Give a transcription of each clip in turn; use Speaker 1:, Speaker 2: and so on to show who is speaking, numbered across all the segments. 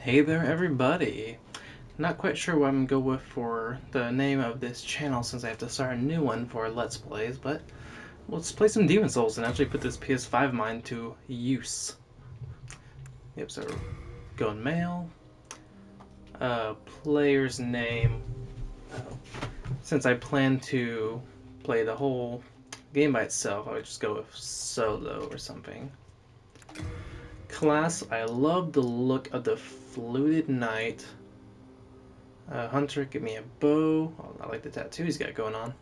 Speaker 1: Hey there, everybody. Not quite sure what I'm gonna go with for the name of this channel since I have to start a new one for Let's Plays, but let's play some Demon Souls and actually put this PS5 of mine to use. Yep, so going male. Uh, player's name. Uh, since I plan to play the whole game by itself, I would just go with solo or something. Class, I love the look of the fluted knight. Uh, Hunter, give me a bow. Oh, I like the tattoo he's got going on.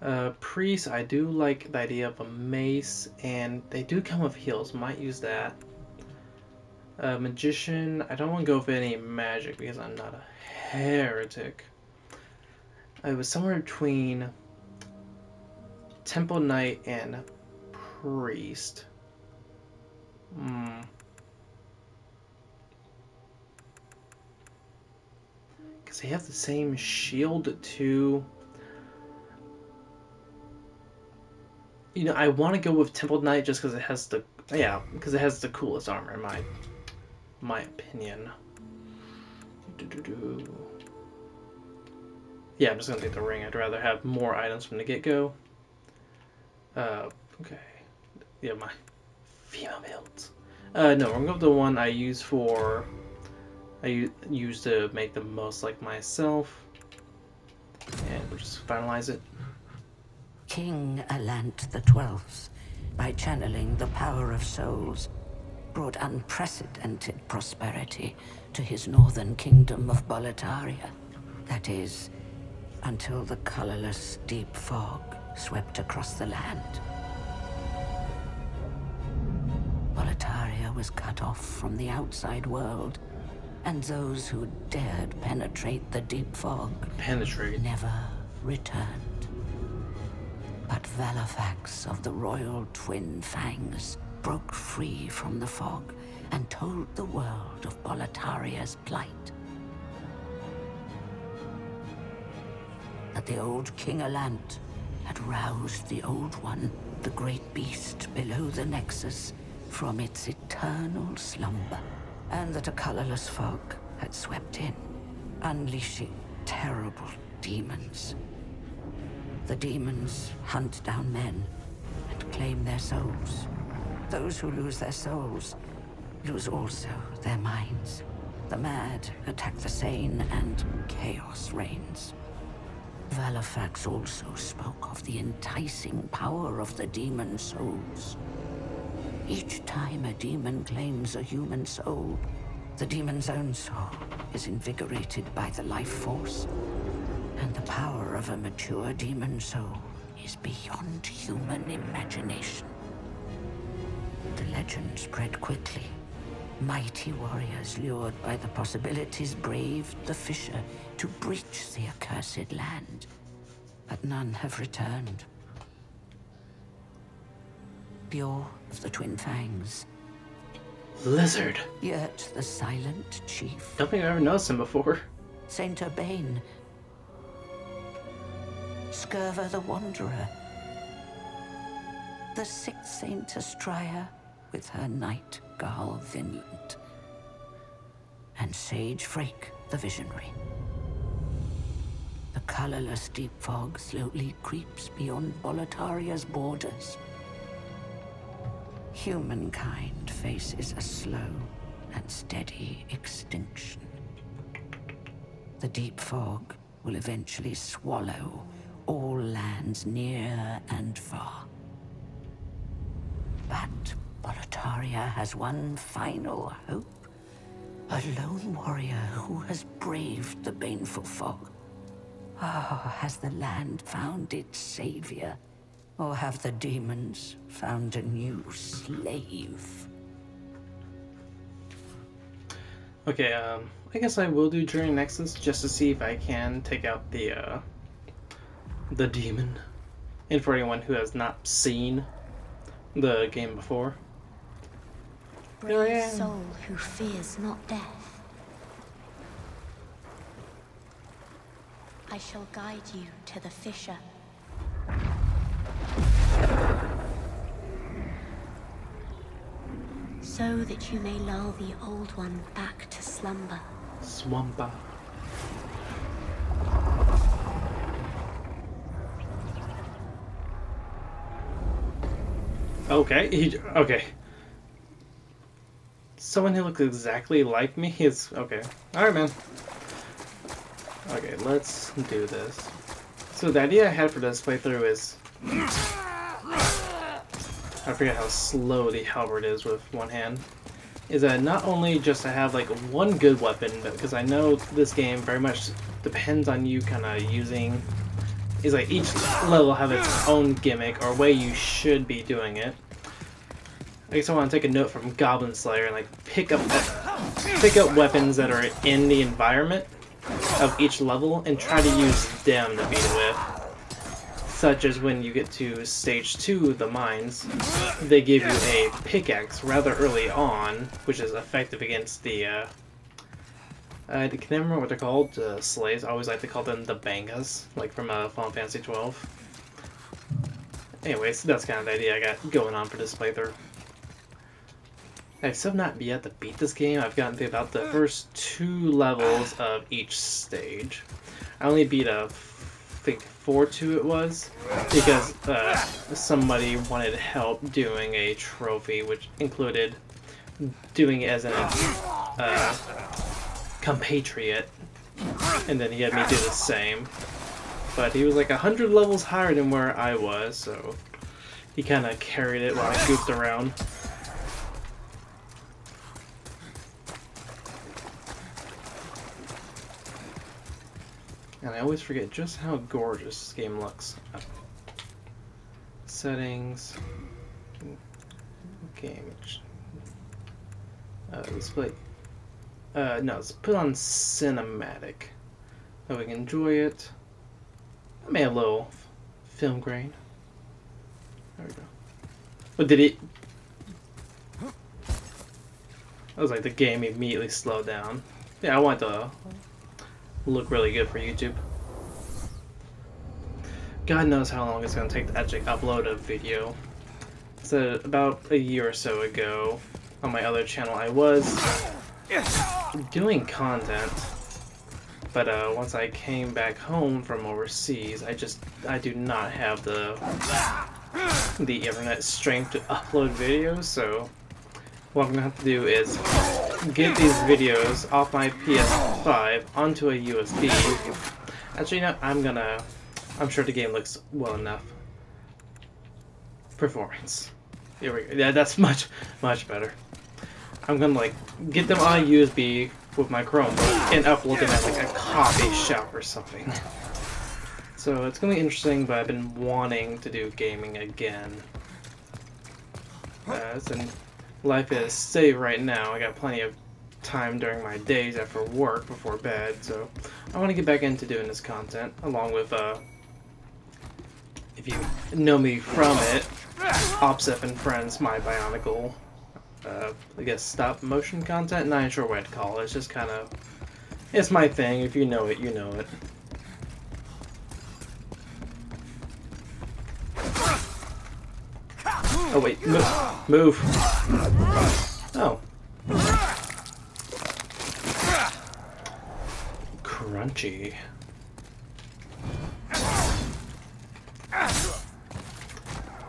Speaker 1: Uh, priest, I do like the idea of a mace, and they do come with heals. Might use that. Uh, magician, I don't want to go for any magic because I'm not a heretic. I was somewhere between Temple Knight and Priest. Hmm. Because they have the same shield too. You know, I want to go with Temple Knight just because it has the yeah, because it has the coolest armor in my my opinion. Yeah, I'm just gonna take the ring. I'd rather have more items from the get-go. Uh, okay. Yeah, my female builds. Uh, no, I'm going with the one I use for... I use to make the most like myself. And we'll just finalize it.
Speaker 2: King Allant the Twelfth, by channeling the power of souls, brought unprecedented prosperity to his northern kingdom of Boletaria. That is, until the colorless deep fog swept across the land. Was cut off from the outside world, and those who dared penetrate the deep fog
Speaker 1: penetrate
Speaker 2: never returned. But Vallarfax of the Royal Twin Fangs broke free from the fog and told the world of Boletaria's plight. That the old King Allant had roused the Old One, the great beast below the Nexus, from its eternal slumber, and that a colorless fog had swept in, unleashing terrible demons. The demons hunt down men and claim their souls. Those who lose their souls lose also their minds. The mad attack the sane, and chaos reigns. Vallarfax also spoke of the enticing power of the demon souls. Each time a demon claims a human soul, the demon's own soul is invigorated by the life force. And the power of a mature demon soul is beyond human imagination. The legend spread quickly. Mighty warriors lured by the possibilities braved the fissure to breach the accursed land. But none have returned. Biorr of the Twin Fangs.
Speaker 1: Lizard.
Speaker 2: Yurt the silent chief.
Speaker 1: Don't think I've ever noticed him before.
Speaker 2: Saint Urbain. Scirvir the Wanderer. The sixth Saint Astraea with her knight Garl Vinland. And Sage Freke the Visionary. The colorless deep fog slowly creeps beyond Boletaria's borders. Humankind faces a slow and steady extinction. The deep fog will eventually swallow all lands near and far. But Boletaria has one final hope. A lone warrior who has braved the baneful fog. Oh, has the land found its savior? Or have the demons found a new slave?
Speaker 1: Okay, um, I guess I will do Journey Nexus just to see if I can take out the, uh, the demon. And for anyone who has not seen the game before.
Speaker 3: Brave soul who fears not death. I shall guide you to the fissure. So that you may lull the old one back to slumber.
Speaker 1: Swampa. Okay, he, okay. Someone who looks exactly like me is okay. Alright, man. Okay, let's do this. So the idea I had for this playthrough is... I forget how slow the halberd is with one hand. Is that not only just to have like one good weapon, but because I know this game very much depends on you kind of using... Is like each level have its own gimmick or way you should be doing it. I guess I want to take a note from Goblin Slayer and like pick up pick up weapons that are in the environment of each level and try to use them to beat it with. Such as when you get to stage 2, the mines, they give you a pickaxe rather early on, which is effective against the, uh, I can never remember what they're called, uh, slaves. I always like to call them the Bangaas, like from uh, Final Fantasy 12. Anyways, that's kind of the idea I got going on for this playthrough. I still not yet to beat this game. I've gotten to about the first two levels of each stage. I only beat a, I think four two it was, because uh, somebody wanted help doing a trophy, which included doing it as an uh, compatriot, and then he had me do the same. But he was like a hundred levels higher than where I was, so he kind of carried it while I goofed around. And I always forget just how gorgeous this game looks. Settings. Game. Uh, display. Uh, no, let's put on cinematic. So we can enjoy it. I have a little film grain. There we go. But did it? I was like the game immediately slowed down. Yeah, I want to look really good for YouTube. God knows how long it's going to take to actually upload a video. So about a year or so ago, on my other channel, I was doing content, but uh, once I came back home from overseas, I just I do not have the the internet strength to upload videos. So what I'm gonna have to do is get these videos off my PS5 onto a USB. Actually, no, I'm gonna. I'm sure the game looks well enough. Performance. Here we go. Yeah, that's much, much better. I'm gonna like get them on USB with my Chromebook and upload them as like a coffee shop or something. So it's gonna be interesting, but I've been wanting to do gaming again. Uh, and life is safe right now. I got plenty of time during my days after work before bed, so I want to get back into doing this content, along with, uh, if you know me from it, OPSEP and Friends, my Bionicle, uh, I guess stop motion content? Not sure what I'd call it, it's just kind of, it's my thing, if you know it, you know it. Oh wait, move. Move. Oh.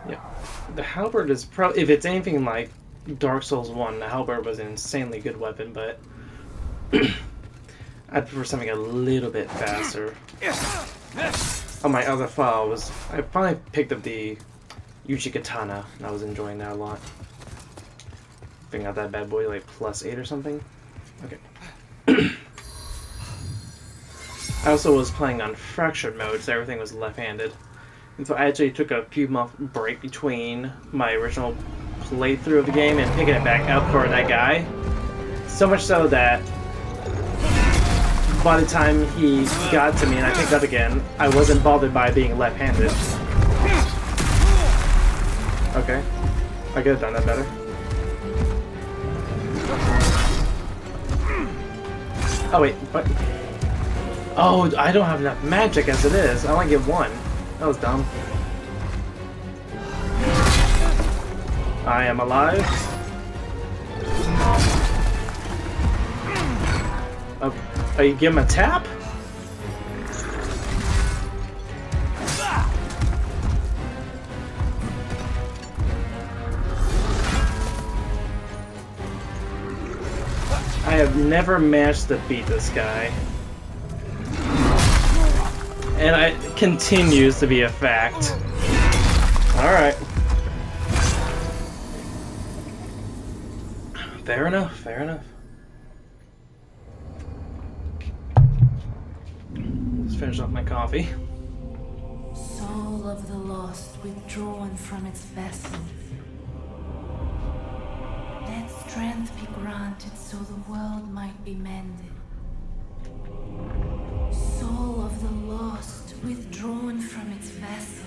Speaker 1: Yeah. The halberd is probably, if it's anything like Dark Souls 1, the halberd was an insanely good weapon, but I'd prefer something a little bit faster. On my other file was, I finally picked up the Uchigatana, and I was enjoying that a lot. I think I got that bad boy like plus 8 or something. Okay. I also was playing on fractured mode, so everything was left-handed. And so I actually took a few month break between my original playthrough of the game and picking it back up for that guy. So much so that by the time he got to me and I picked up again, I wasn't bothered by being left-handed. Okay. I could have done that better. Oh wait, what? Oh, I don't have enough magic as it is. I only get one. That was dumb. I am alive. Oh, are you give him a tap? I have never managed to beat this guy. And it continues to be a fact. Alright. Fair enough, fair enough. Let's finish off my coffee.
Speaker 4: Soul of the lost withdrawn from its vessel. Let strength be granted so the world might be mended. Withdrawn from its vessel.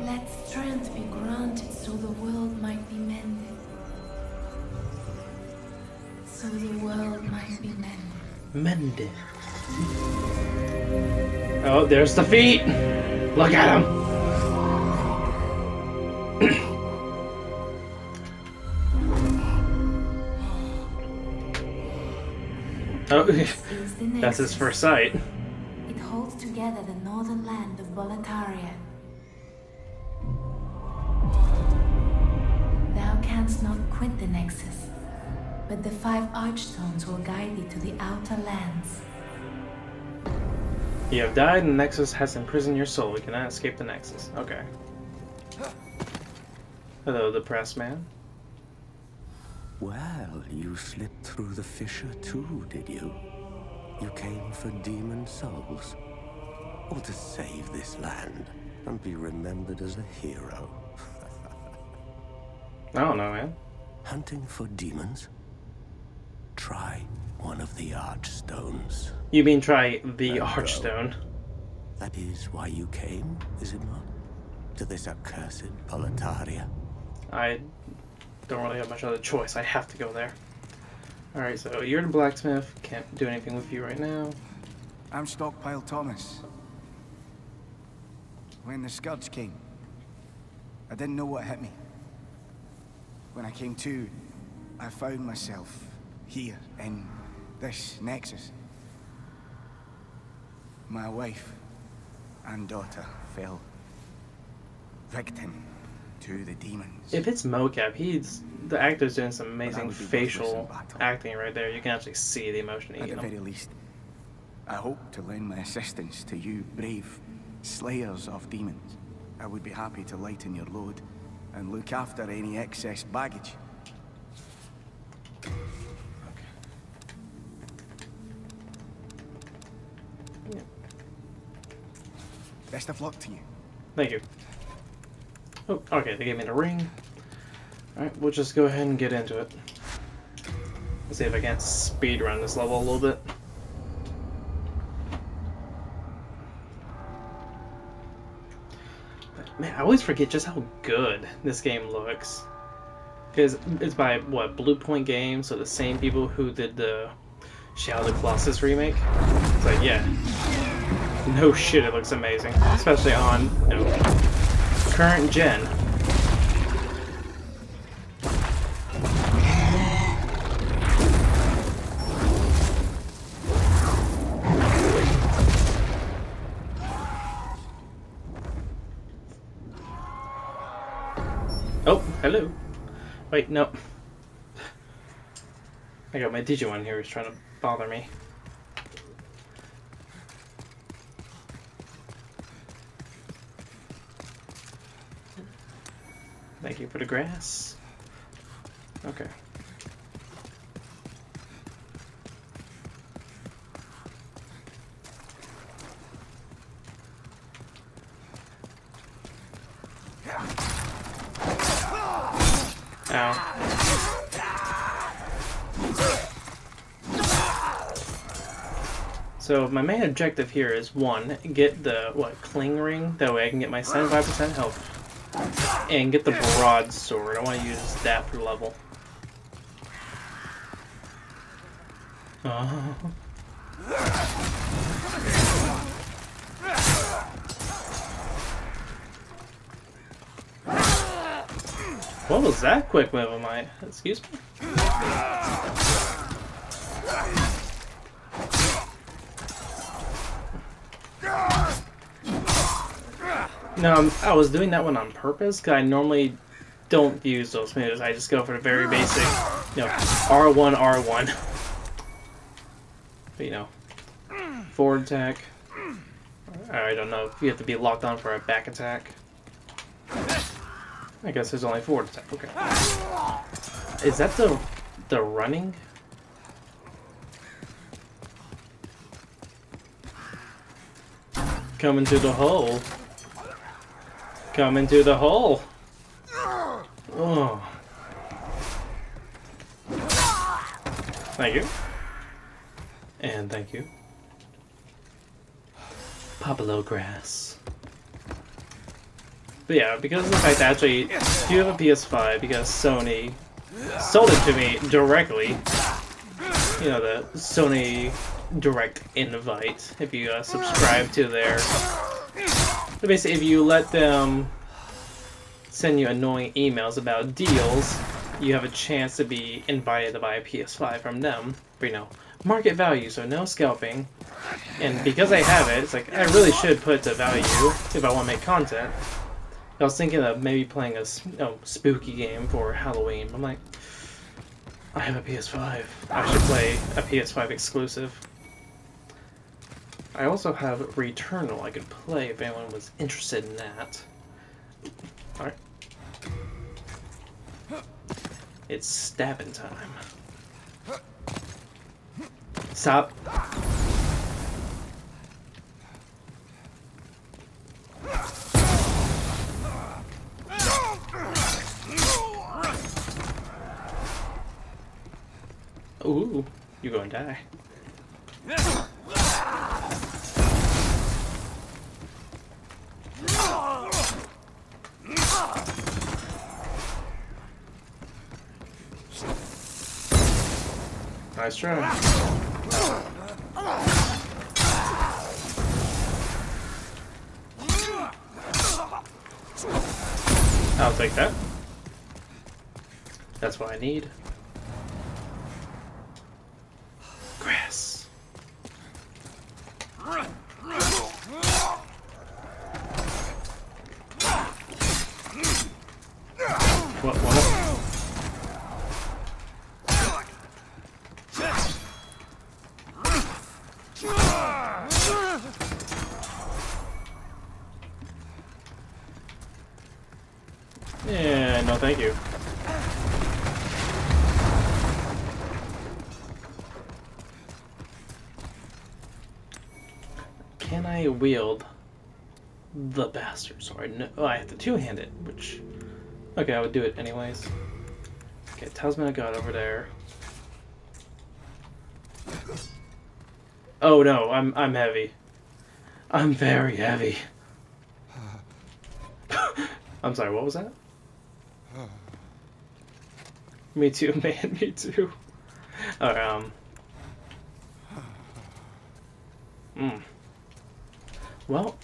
Speaker 4: Let strength be granted so the world might be mended. So the world might be mended.
Speaker 1: Mended. Oh, there's the feet! Look at him! oh,
Speaker 4: This is the
Speaker 1: that's his first sight.
Speaker 4: It holds together the northern land of Boletaria. Thou canst not quit the Nexus, but the five archstones will guide thee to the outer lands.
Speaker 1: You have died, and the Nexus has imprisoned your soul. We cannot escape the Nexus. Okay. Hello, depressed man.
Speaker 5: Well, you slipped through the fissure too, did you? You came for demon souls? Or to save this land and be remembered as a hero?
Speaker 1: I don't know, man.
Speaker 5: Hunting for demons? Try one of the archstones.
Speaker 1: You mean try the
Speaker 5: There you go.
Speaker 1: Archstone?
Speaker 5: That is why you came, is it not? To this accursed Boletaria?
Speaker 1: I don't really have much other choice. I have to go there. Alright, so you're the blacksmith. Can't do anything with you right now.
Speaker 6: I'm Stockpile Thomas. When the Scourge came, I didn't know what hit me. When I came to, I found myself here in this nexus. My wife and daughter fell victim to the demons.
Speaker 1: If it's mocap, he's the actor's doing some amazing
Speaker 6: would be worthless
Speaker 1: facial acting right there. You can actually see the emotion
Speaker 6: At the
Speaker 1: him.
Speaker 6: very least, I hope to lend my assistance to you brave slayers of demons. I would be happy to lighten your load and look after any excess baggage. Best of luck to you.
Speaker 1: Thank you. Oh, okay, they gave me the ring. Alright, we'll just go ahead and get into it. Let's see if I can't speed run this level a little bit. But, Man, I always forget just how good this game looks. Because it's by, what, Bluepoint Games, so the same people who did the Shadow of the Colossus remake. It's like, yeah. No shit, it looks amazing. Especially on, you know, current gen. Wait, no. I got my Digimon here who's trying to bother me. Thank you for the grass. Okay. So my main objective here is one, get the what cling ring. That way I can get my 75% health, and get the broadsword. I want to use that for level. Oh. What was that quick move of mine? Excuse me? No, I'm- was doing that one on purpose because I normally don't use those moves. I just go for the very basic, you know, R1, R1. But, you know, forward attack. I don't know if you have to be locked on for a back attack. I guess there's only forward attack. Okay. Is that the the running? Coming to the hole. Coming to the hole. Oh. Thank you. And thank you. Pablo grass. But yeah, because of the fact that actually you have a PS5 because Sony sold it to me directly. You know, the Sony Direct Invite, if you uh, subscribe to their... So basically, if you let them send you annoying emails about deals, you have a chance to be invited to buy a PS5 from them for, you know, market value, so no scalping. And because I have it, it's like, I really should put the value if I want to make content. I was thinking of maybe playing a you know, spooky game for Halloween. I'm like, I have a PS5. I should play a PS5 exclusive. I also have Returnal I could play if anyone was interested in that. Alright. It's stabbing time. Stop. Ooh, you're gonna die. Nice try. I'll take that. That's what I need. Grass. What? What? Yeah, no thank you. Can I wield the bastard sword? No, oh, I have to two-hand it, which... Okay, I would do it anyways. Okay, Talisman of God over there. Oh no, I'm I'm heavy. I'm very heavy. I'm sorry, what was that? Me too, man, me too. Um. Mm. Well.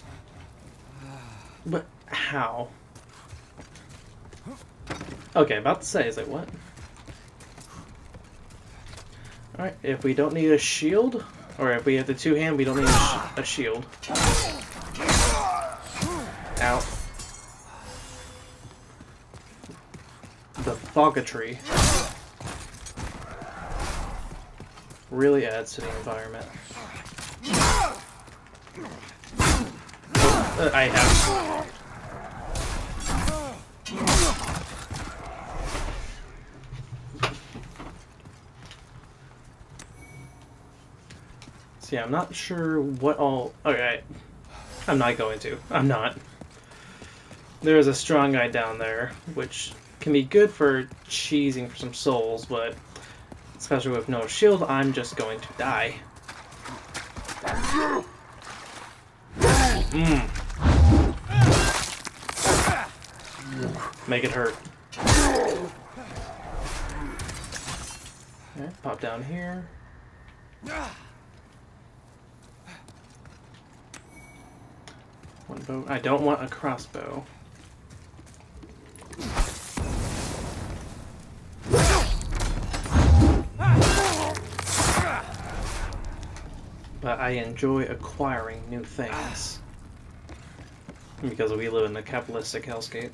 Speaker 1: But how? Okay, about to say, is like, what? Alright, if we don't need a shield, or if we have the two hand, we don't need a, sh a shield. Out. The fogatry really adds to the environment. Uh, I have. See, I'm not sure what all. Okay, I'm not going to. I'm not. There is a strong guy down there, which can be good for cheesing for some souls, but especially with no shield, I'm just going to die. Mm. Make it hurt. Okay, pop down here. One bow. I don't want a crossbow. I enjoy acquiring new things. Because we live in a capitalistic hellscape.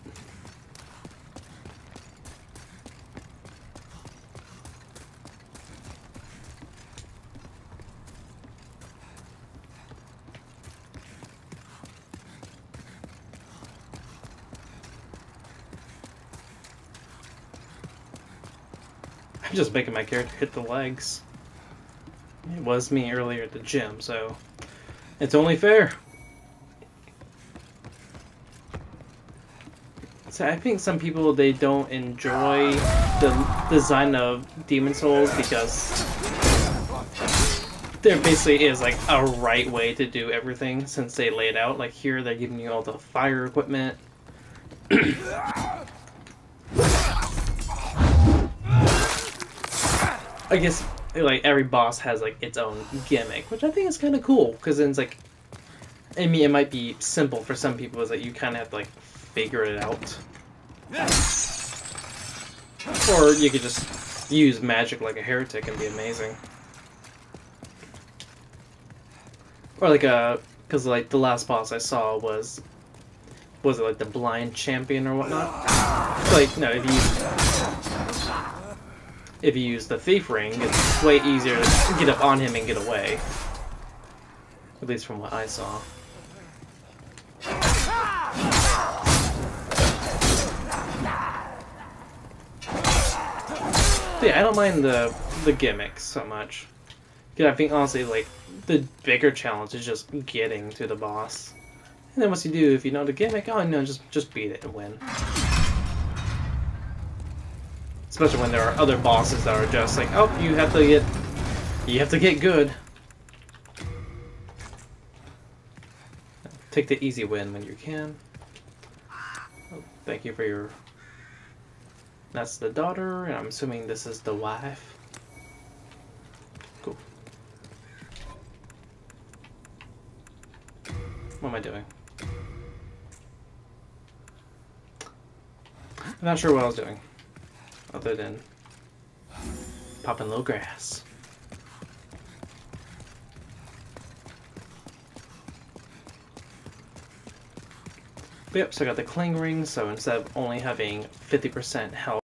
Speaker 1: I'm just making my character hit the legs. Was me earlier at the gym, so it's only fair. So I think some people they don't enjoy the design of Demon Souls because there basically is like a right way to do everything since they lay it out. Like here they're giving you all the fire equipment. I guess like every boss has like its own gimmick, which I think is kind of cool because then it's like, I mean, it might be simple for some people, is that you kind of have to like figure it out, or you could just use magic like a heretic and be amazing, or like uh, a because like the last boss I saw was was it like the blind champion or whatnot? Like no, if you if you use the thief ring, it's way easier to get up on him and get away. At least from what I saw. yeah, I don't mind the the gimmicks so much. Cause I think honestly, like the bigger challenge is just getting to the boss. And then once you do, if you know the gimmick, oh no, just just beat it and win. Especially when there are other bosses that are just like, oh, you have to get, you have to get good. Take the easy win when you can. Oh, thank you for your. That's the daughter, and I'm assuming this is the wife. Cool. What am I doing? I'm not sure what I was doing other than popping little grass. But yep, so I got the cling ring, so instead of only having 50% health